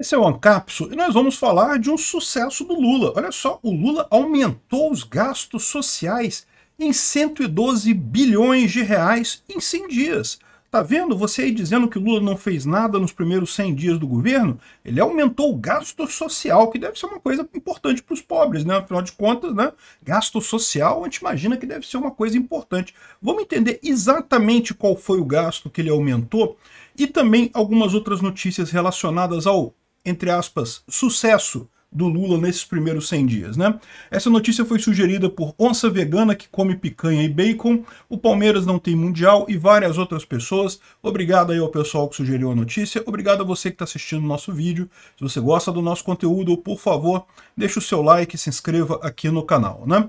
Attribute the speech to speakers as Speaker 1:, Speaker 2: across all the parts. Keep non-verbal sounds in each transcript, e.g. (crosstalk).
Speaker 1: Esse é o Ancapso e nós vamos falar de um sucesso do Lula. Olha só, o Lula aumentou os gastos sociais em 112 bilhões de reais em 100 dias. Tá vendo? Você aí dizendo que o Lula não fez nada nos primeiros 100 dias do governo, ele aumentou o gasto social, que deve ser uma coisa importante para os pobres, né? Afinal de contas, né? Gasto social, a gente imagina que deve ser uma coisa importante. Vamos entender exatamente qual foi o gasto que ele aumentou e também algumas outras notícias relacionadas ao entre aspas, sucesso do Lula nesses primeiros 100 dias, né? Essa notícia foi sugerida por Onça Vegana, que come picanha e bacon, o Palmeiras não tem mundial e várias outras pessoas. Obrigado aí ao pessoal que sugeriu a notícia, obrigado a você que está assistindo o nosso vídeo. Se você gosta do nosso conteúdo, por favor, deixe o seu like e se inscreva aqui no canal, né?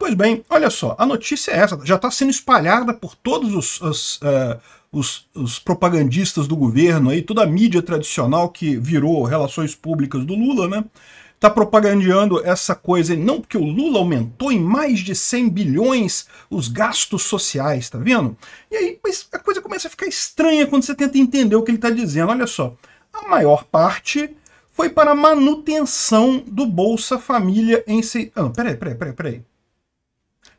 Speaker 1: Pois bem, olha só, a notícia é essa, já está sendo espalhada por todos os, os, uh, os, os, propagandistas do governo, aí, toda a mídia tradicional que virou relações públicas do Lula, né? Está propagandeando essa coisa, não porque o Lula aumentou em mais de 100 bilhões os gastos sociais, tá vendo? E aí a coisa começa a ficar estranha quando você tenta entender o que ele está dizendo. Olha só, a maior parte foi para manutenção do Bolsa Família em... Ah, não, peraí, peraí, peraí, peraí.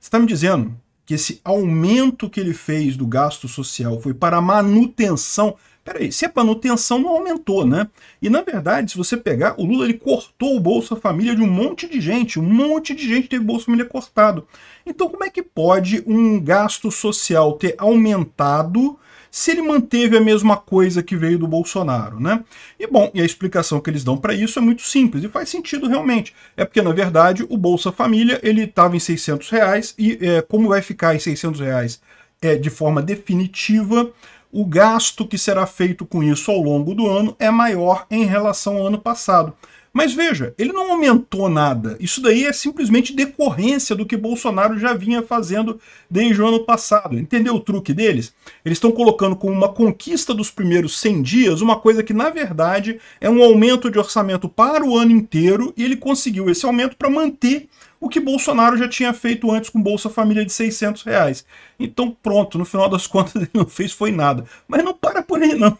Speaker 1: Você está me dizendo que esse aumento que ele fez do gasto social foi para manutenção. Peraí, se é manutenção, não aumentou, né? E na verdade, se você pegar, o Lula ele cortou o Bolsa Família de um monte de gente, um monte de gente teve Bolsa Família cortado. Então, como é que pode um gasto social ter aumentado se ele manteve a mesma coisa que veio do Bolsonaro, né? E bom, e a explicação que eles dão para isso é muito simples e faz sentido realmente. É porque, na verdade, o Bolsa Família ele estava em 600 reais e é, como vai ficar em 600 reais é, de forma definitiva, o gasto que será feito com isso ao longo do ano é maior em relação ao ano passado. Mas veja, ele não aumentou nada. Isso daí é simplesmente decorrência do que Bolsonaro já vinha fazendo desde o ano passado. Entendeu o truque deles? Eles estão colocando como uma conquista dos primeiros 100 dias uma coisa que, na verdade, é um aumento de orçamento para o ano inteiro e ele conseguiu esse aumento para manter o que Bolsonaro já tinha feito antes com Bolsa Família de 600 reais. Então pronto, no final das (laughs) contas ele não fez foi nada. Mas não para por aí não,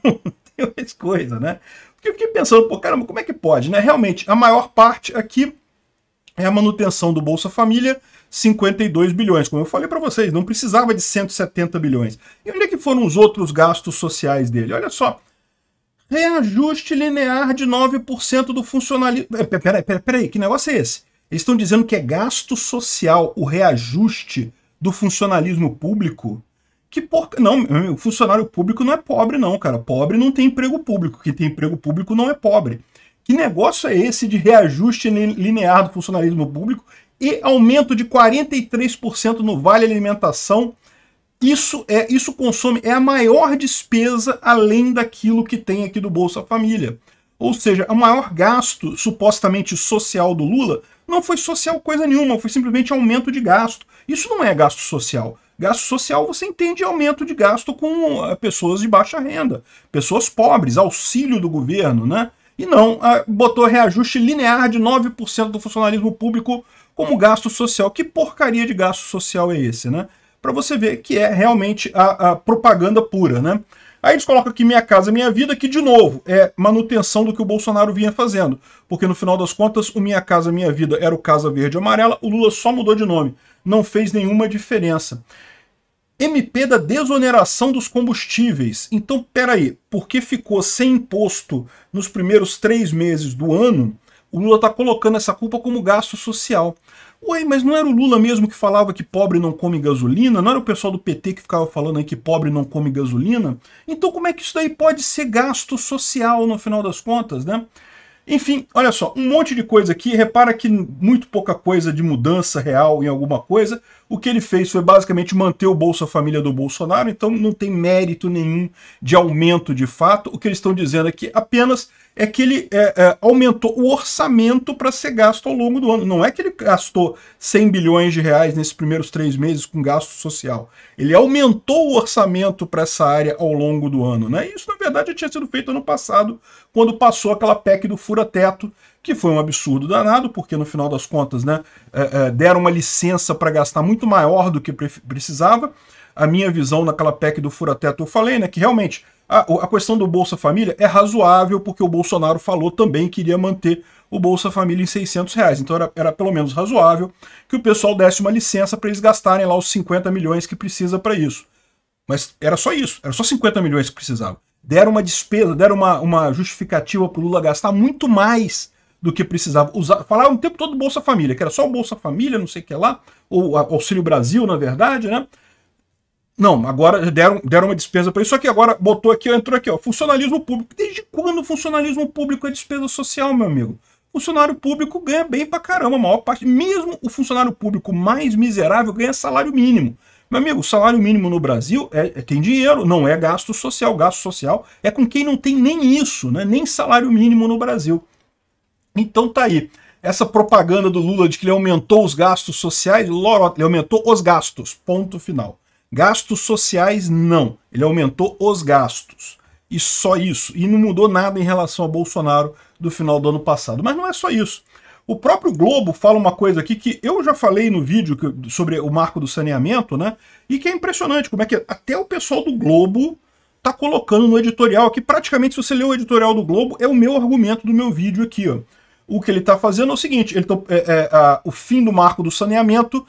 Speaker 1: (laughs) mais coisa, né? Porque eu fiquei pensando, pô, caramba, como é que pode, né? Realmente, a maior parte aqui é a manutenção do Bolsa Família, 52 bilhões. Como eu falei para vocês, não precisava de 170 bilhões. E onde é que foram os outros gastos sociais dele? Olha só, reajuste linear de 9% do funcionalismo. Peraí, peraí, peraí, que negócio é esse? Eles estão dizendo que é gasto social o reajuste do funcionalismo público? Que porca. Não, o funcionário público não é pobre, não, cara. Pobre não tem emprego público. Quem tem emprego público não é pobre. Que negócio é esse de reajuste linear do funcionalismo público e aumento de 43% no vale alimentação? Isso é, isso consome, é a maior despesa além daquilo que tem aqui do Bolsa Família. Ou seja, o maior gasto supostamente social do Lula não foi social coisa nenhuma, foi simplesmente aumento de gasto. Isso não é gasto social. Gasto social você entende aumento de gasto com uh, pessoas de baixa renda, pessoas pobres, auxílio do governo, né? E não, uh, botou reajuste linear de 9% do funcionalismo público como gasto social. Que porcaria de gasto social é esse, né? Para você ver que é realmente a, a propaganda pura, né? Aí eles colocam aqui Minha Casa Minha Vida, que, de novo, é manutenção do que o Bolsonaro vinha fazendo. Porque, no final das contas, o Minha Casa Minha Vida era o Casa Verde Amarela, o Lula só mudou de nome. Não fez nenhuma diferença. MP da desoneração dos combustíveis. Então, peraí, porque ficou sem imposto nos primeiros três meses do ano, o Lula está colocando essa culpa como gasto social. Ué, mas não era o Lula mesmo que falava que pobre não come gasolina? Não era o pessoal do PT que ficava falando aí que pobre não come gasolina? Então como é que isso daí pode ser gasto social no final das contas, né? Enfim, olha só, um monte de coisa aqui. Repara que muito pouca coisa de mudança real em alguma coisa. O que ele fez foi basicamente manter o Bolsa Família do Bolsonaro, então não tem mérito nenhum de aumento de fato. O que eles estão dizendo aqui apenas é que ele é, é, aumentou o orçamento para ser gasto ao longo do ano. Não é que ele gastou 100 bilhões de reais nesses primeiros três meses com gasto social. Ele aumentou o orçamento para essa área ao longo do ano. Né? Isso, na verdade, já tinha sido feito ano passado, quando passou aquela PEC do fura-teto, que foi um absurdo danado, porque no final das contas né, é, é deram uma licença para gastar muito maior do que precisava. a minha visão naquela PEC do furateto eu falei, né, que realmente a, a questão do Bolsa Família é razoável porque o Bolsonaro falou também que iria manter o Bolsa Família em 600 reais. Então era, era pelo menos razoável que o pessoal desse uma licença para eles gastarem lá os 50 milhões que precisa para isso. Mas era só isso, era só 50 milhões que precisava. Deram uma despesa, deram uma, uma justificativa para o Lula gastar muito mais do que precisava. Usar, falaram o tempo todo do Bolsa Família, que era só o Bolsa Família, não sei o que lá, ou Auxílio Brasil, na verdade, né? Não, agora deram, deram uma despesa para isso. Que agora botou aqui, entrou aqui, ó, funcionalismo público. Desde quando funcionalismo público é despesa social, meu amigo? funcionário público ganha bem pra caramba, a maior parte, mesmo o funcionário público mais miserável ganha salário mínimo. Meu amigo, o salário mínimo no Brasil é, é, tem dinheiro, não é gasto social. Gasto social é com quem não tem nem isso, né? nem salário mínimo no Brasil. Então tá aí. Essa propaganda do Lula de que ele aumentou os gastos sociais, ele aumentou os gastos, ponto final. Gastos sociais, não. Ele aumentou os gastos. E só isso. E não mudou nada em relação a Bolsonaro do final do ano passado. Mas não é só isso. O próprio Globo fala uma coisa aqui que eu já falei no vídeo sobre o marco do saneamento, né? E que é impressionante como é que até o pessoal do Globo tá colocando no editorial aqui. Praticamente, se você ler o editorial do Globo, é o meu argumento do meu vídeo aqui, ó. O que ele está fazendo é o seguinte: ele tá, é, é, o fim do marco do saneamento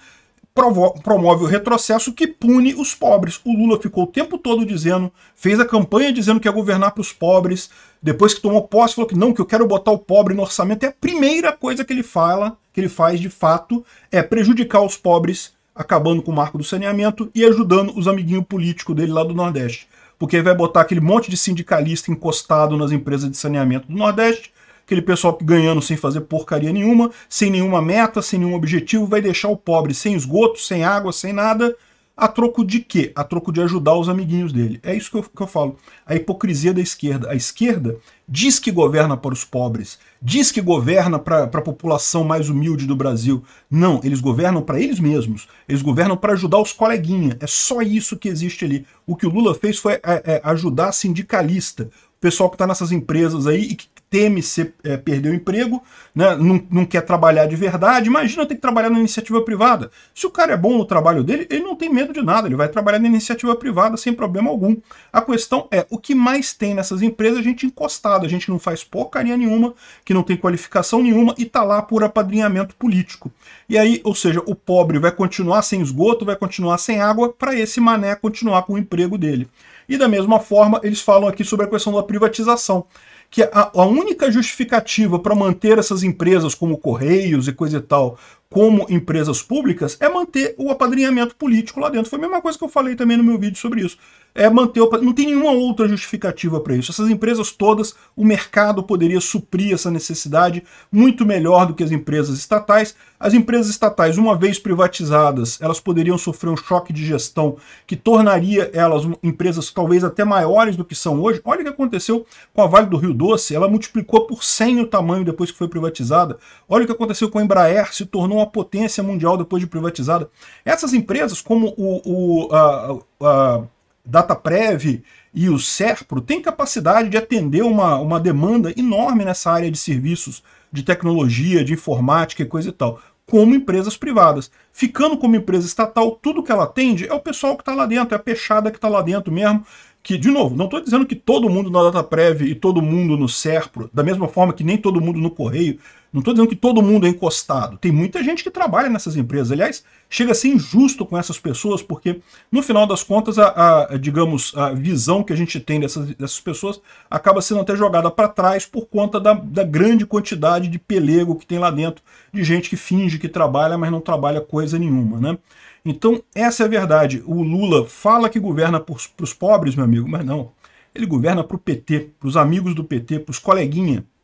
Speaker 1: promove o retrocesso que pune os pobres. O Lula ficou o tempo todo dizendo, fez a campanha dizendo que ia governar para os pobres, depois que tomou posse falou que não, que eu quero botar o pobre no orçamento. É a primeira coisa que ele fala, que ele faz de fato, é prejudicar os pobres, acabando com o marco do saneamento e ajudando os amiguinhos políticos dele lá do Nordeste. Porque vai botar aquele monte de sindicalista encostado nas empresas de saneamento do Nordeste, aquele pessoal ganhando sem fazer porcaria nenhuma, sem nenhuma meta, sem nenhum objetivo, vai deixar o pobre sem esgoto, sem água, sem nada, a troco de quê? A troco de ajudar os amiguinhos dele. É isso que eu, que eu falo. A hipocrisia da esquerda. A esquerda diz que governa para os pobres, diz que governa para a população mais humilde do Brasil. Não, eles governam para eles mesmos. Eles governam para ajudar os coleguinhas. É só isso que existe ali. O que o Lula fez foi é, é, ajudar sindicalista, o pessoal que está nessas empresas aí e que teme ser, é, perder o emprego, né, não, não quer trabalhar de verdade. Imagina ter que trabalhar na iniciativa privada. Se o cara é bom no trabalho dele, ele não tem medo de nada, ele vai trabalhar na iniciativa privada sem problema algum. A questão é, o que mais tem nessas empresas a gente encostado, a gente não faz porcaria nenhuma, que não tem qualificação nenhuma e tá lá por apadrinhamento político. E aí, ou seja, o pobre vai continuar sem esgoto, vai continuar sem água, para esse mané continuar com o emprego dele. E da mesma forma, eles falam aqui sobre a questão da privatização que a, a única justificativa para manter essas empresas como Correios e coisa e tal como empresas públicas é manter o apadrinhamento político lá dentro. Foi a mesma coisa que eu falei também no meu vídeo sobre isso. É manter o, não tem nenhuma outra justificativa para isso. Essas empresas todas, o mercado poderia suprir essa necessidade muito melhor do que as empresas estatais. As empresas estatais, uma vez privatizadas, elas poderiam sofrer um choque de gestão que tornaria elas empresas talvez até maiores do que são hoje. Olha o que aconteceu com a Vale do Rio Doce, ela multiplicou por 100 o tamanho depois que foi privatizada. Olha o que aconteceu com a Embraer, se tornou uma potência mundial depois de privatizada. Essas empresas, como o, o a, a DataPrev e o Serpro, têm capacidade de atender uma, uma demanda enorme nessa área de serviços de tecnologia, de informática e coisa e tal, como empresas privadas. Ficando como empresa estatal, tudo que ela atende é o pessoal que está lá dentro, é a peixada que está lá dentro mesmo, que, de novo, não estou dizendo que todo mundo na DataPrev e todo mundo no Serpro, da mesma forma que nem todo mundo no Correio, não estou dizendo que todo mundo é encostado. Tem muita gente que trabalha nessas empresas. Aliás, chega a ser injusto com essas pessoas, porque, no final das contas, a, a digamos, a visão que a gente tem dessas, dessas pessoas acaba sendo até jogada para trás por conta da, da grande quantidade de pelego que tem lá dentro, de gente que finge que trabalha, mas não trabalha coisa nenhuma, né? Então, essa é a verdade. O Lula fala que governa para os pobres, meu amigo, mas não. Ele governa para o PT, para os amigos do PT, para os coleguinhas.